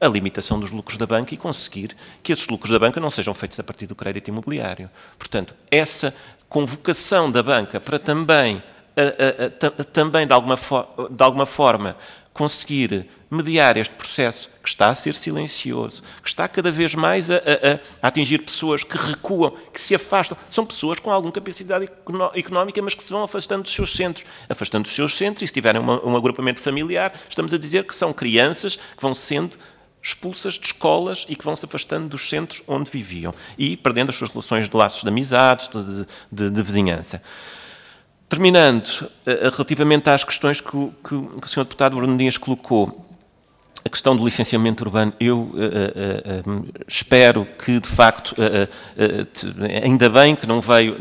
a limitação dos lucros da banca e conseguir que esses lucros da banca não sejam feitos a partir do crédito imobiliário. Portanto, essa convocação da banca para também, a, a, a, também de, alguma de alguma forma conseguir mediar este processo que está a ser silencioso, que está cada vez mais a, a, a, atingir pessoas que recuam, que se afastam. São pessoas com alguma capacidade económica, mas que se vão afastando dos seus centros. Afastando dos seus centros, e se tiverem uma, um agrupamento familiar, estamos a dizer que são crianças que vão sendo expulsas de escolas e que vão se afastando dos centros onde viviam e perdendo as suas relações de laços de amizades, de, de, de vizinhança. Terminando, relativamente às questões que o, que o Sr. Deputado Bruno Dias colocou, a questão do licenciamento urbano, eu uh, uh, uh, espero que, de facto, ainda bem que não veio.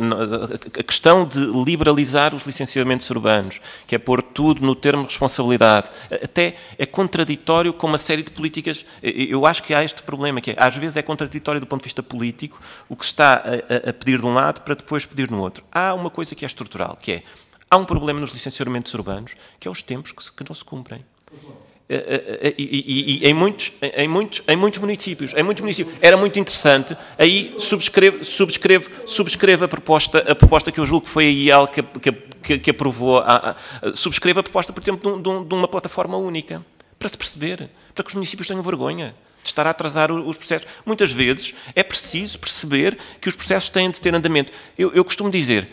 A questão de liberalizar os licenciamentos urbanos, que é pôr tudo no termo de responsabilidade, até é contraditório com uma série de políticas. Eu acho que há este problema, que é, às vezes é contraditório do ponto de vista político o que está a, a pedir de um lado para depois pedir no outro. Há uma coisa que é estrutural, que é. Há um problema nos licenciamentos urbanos, que é os tempos que, que não se cumprem. Eh, eh, eh, e, e, e, em, muitos, em, muitos, em muitos municípios, em muitos municípios. Era muito interessante. Aí subscrevo, subscrevo, subscrevo a proposta, a proposta que eu julgo que foi a IEL que, que, que aprovou. A, a, a proposta, por exemplo, de, um, de, uma plataforma única, para se perceber, para que os municípios tenham vergonha de estar a atrasar os processos. Muitas vezes é preciso perceber que os processos têm de ter andamento. Eu, eu costumo dizer,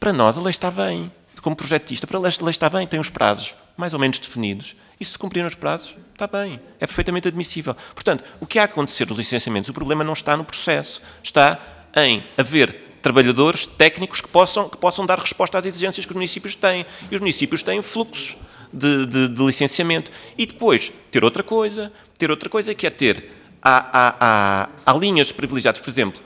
para nós a lei está bem, como projetista, para a lei está bem, tem os prazos mais ou menos definidos e se cumprirem os prazos, está bem, é perfeitamente admissível. Portanto, o que há a acontecer nos licenciamentos, o problema não está no processo, está em haver trabalhadores técnicos que possam, que possam dar resposta às exigências que os municípios têm. E os municípios têm fluxos de, de, de licenciamento. E depois, ter outra coisa, ter outra coisa que é ter, há, há, há, há linhas privilegiadas, por exemplo,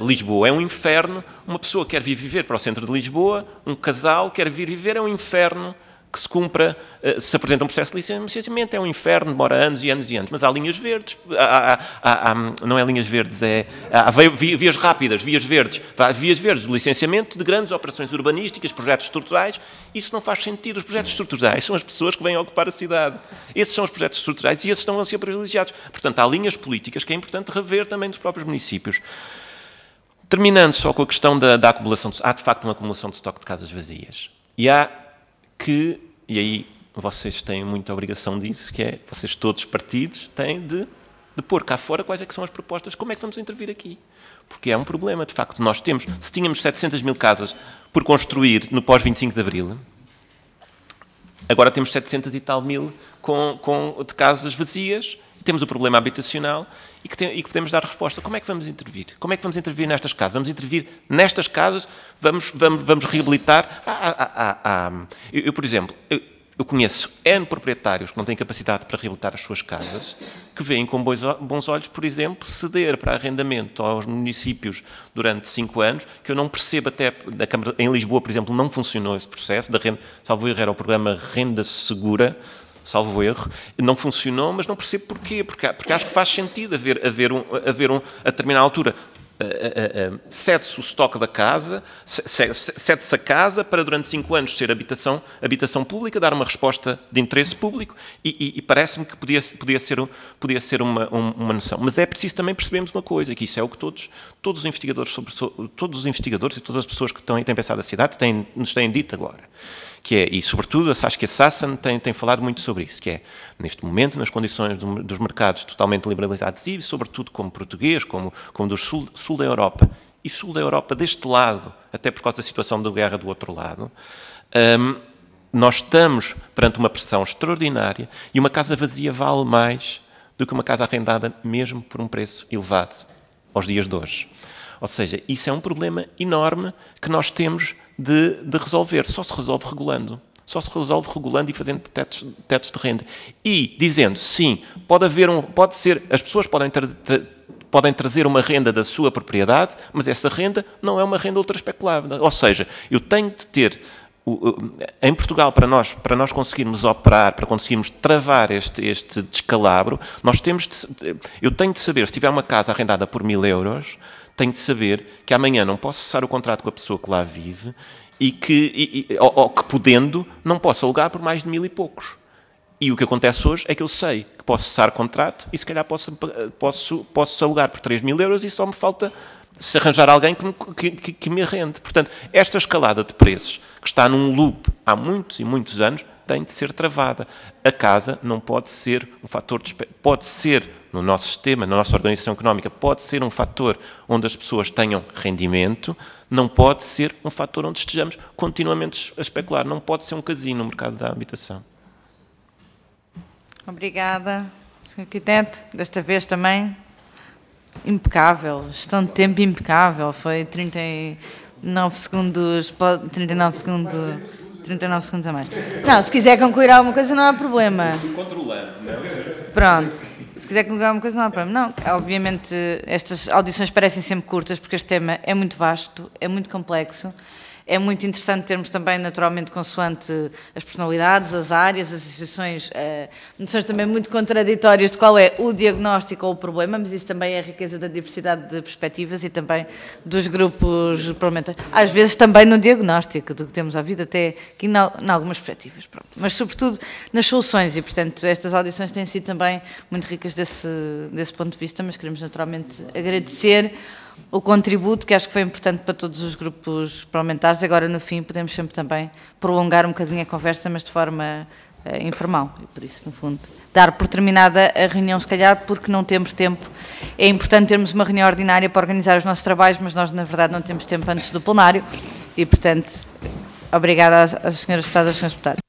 Lisboa é um inferno, uma pessoa quer vir viver para o centro de Lisboa, um casal quer vir viver, é um inferno que se cumpra, eh, se apresenta um processo de licenciamento, é um inferno, demora anos e anos e anos, mas há linhas verdes, há, há, há, não é linhas verdes, é há vias rápidas, vias verdes, vias verdes, licenciamento de grandes operações urbanísticas, projetos estruturais, isso não faz sentido. Os projetos estruturais são as pessoas que vêm ocupar a cidade. Esses são os projetos estruturais e esses estão a ser privilegiados. Portanto, há linhas políticas que é importante rever também dos próprios municípios. Terminando só com a questão da, da acumulação, de, há de facto uma acumulação de estoque de casas vazias. E há que, e aí vocês têm muita obrigação disso, que é, vocês todos partidos têm de, de pôr cá fora quais é que são as propostas, como é que vamos intervir aqui. Porque é um problema, de facto. Nós temos, se tínhamos 700 mil casas por construir no pós-25 de Abril, agora temos 700 e tal mil com, com, de casas vazias, temos o problema habitacional e que, tem, e que, podemos dar resposta. Como é que vamos intervir? Como é que vamos intervir nestas casas? Vamos intervir nestas casas? Vamos, vamos, vamos reabilitar? Ah, ah, ah, ah eu, eu, por exemplo, eu, eu, conheço N proprietários que não têm capacidade para reabilitar as suas casas, que veem com bons, olhos, por exemplo, ceder para arrendamento aos municípios durante cinco anos, que eu não percebo até, da Câmara, em Lisboa, por exemplo, não funcionou esse processo, da renda, salvo erro, era o programa Renda Segura, salvo erro, não funcionou, mas não percebo porquê, porque, porque acho que faz sentido haver, haver, um, haver um, a determinada altura, uh, uh, uh, cede-se o estoque da casa, cede-se a casa para durante cinco anos ser habitação, habitação pública, dar uma resposta de interesse público e, e, e parece-me que podia, podia ser, podia ser uma, uma noção. Mas é preciso também percebermos uma coisa, que isso é o que todos, todos os investigadores sobre, todos os investigadores e todas as pessoas que estão, têm pensado a cidade têm, nos têm dito agora que é, e sobretudo acho que a Sassan tem, tem falado muito sobre isso, que é, neste momento, nas condições do, dos mercados totalmente liberalizados e, sobretudo, como português, como, como do sul, sul da Europa, e sul da Europa deste lado, até por causa da situação da guerra do outro lado, um, nós estamos perante uma pressão extraordinária e uma casa vazia vale mais do que uma casa arrendada, mesmo por um preço elevado, aos dias de hoje. Ou seja, isso é um problema enorme que nós temos de, de resolver. Só se resolve regulando. Só se resolve regulando e fazendo tetos, tetos de renda. E dizendo, sim, pode haver um. Pode ser. As pessoas podem ter, podem trazer uma renda da sua propriedade, mas essa renda não é uma renda ultra. Ou seja, eu tenho de ter em Portugal, para nós, para nós conseguirmos operar, para conseguirmos travar este, este descalabro, nós temos de, eu tenho de saber, se tiver uma casa arrendada por mil euros, tenho de saber que amanhã não posso cessar o contrato com a pessoa que lá vive e que, e, ou, ou, que podendo, não posso alugar por mais de mil e poucos. E o que acontece hoje é que eu sei que posso cessar o contrato e se calhar posso, posso, posso alugar por 3 mil euros e só me falta se arranjar alguém que me, que, que me rende. Portanto, esta escalada de preços, que está num loop há muitos e muitos anos, tem de ser travada. A casa não pode ser um fator de pode ser no nosso sistema, na nossa organização económica, pode ser um fator onde as pessoas tenham rendimento, não pode ser um fator onde estejamos continuamente a especular, não pode ser um casino no mercado da habitação. Obrigada, Sr. Arquiteto. Desta vez também impecável, gestão de tempo impecável, foi 30 9 segundos, pode- 39 segundos, 39 segundos a mais. Não, se quiser concluir alguma coisa não há problema. Controlando, não Pronto. Se quiser concluir alguma coisa não há problema. Não, obviamente estas audições parecem sempre curtas porque este tema é muito vasto, é muito complexo. É muito interessante termos também, naturalmente, consoante as personalidades, as áreas, as associações, eh, noções também muito contraditórias de qual é o diagnóstico ou o problema, mas isso também é a riqueza da diversidade de perspectivas e também dos grupos parlamentares. Às vezes também no diagnóstico do que temos à vida, até aqui em algumas perspectivas. Pronto. Mas, sobretudo, nas soluções e, portanto, estas audições têm sido também muito ricas desse, desse ponto de vista, mas queremos naturalmente agradecer o contributo que acho que foi importante para todos os grupos parlamentares. Agora, no fim, podemos sempre também prolongar um bocadinho a conversa, mas de forma eh, informal. E por isso, no fundo, dar por terminada a reunião, se calhar, porque não temos tempo. É importante termos uma reunião ordinária para organizar os nossos trabalhos, mas nós, na verdade, não temos tempo antes do plenário. E, portanto, obrigada às, às senhoras deputadas e aos senhores deputados.